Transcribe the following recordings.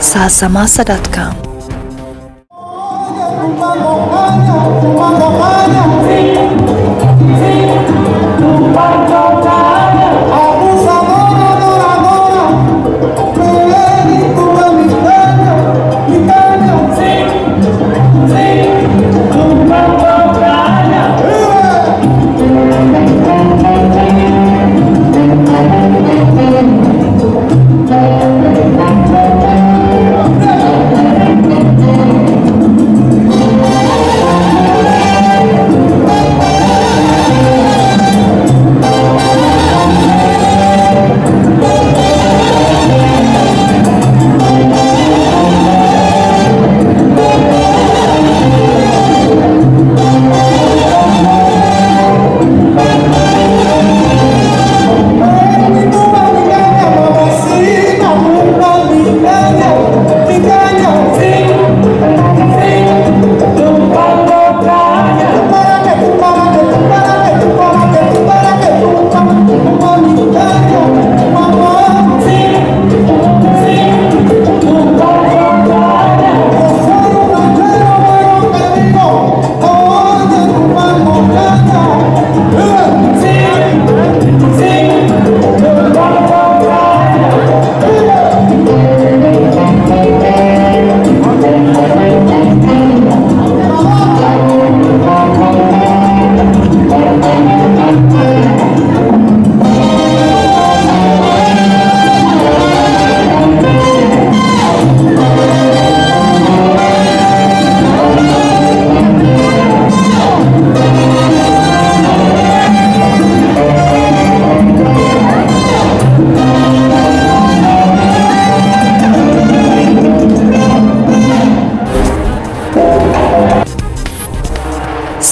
sasamasa.com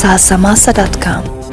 sasamasa.com